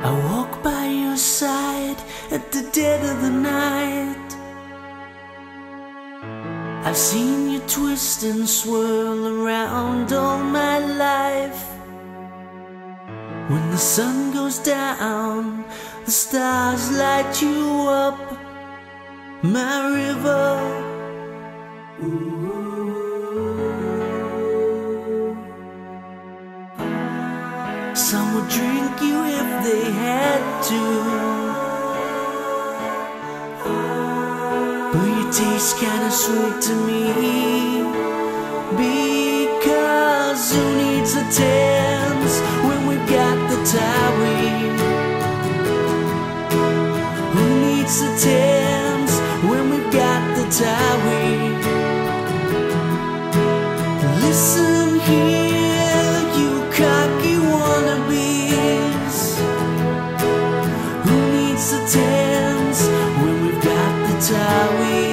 I walk by your side at the dead of the night. I've seen you twist and swirl around all my life. When the sun goes down, the stars light you up, my river. Some would drink you if they had to. But you taste kinda sweet to me. Because who needs a Thames when we've got the Tawe? Who needs the how we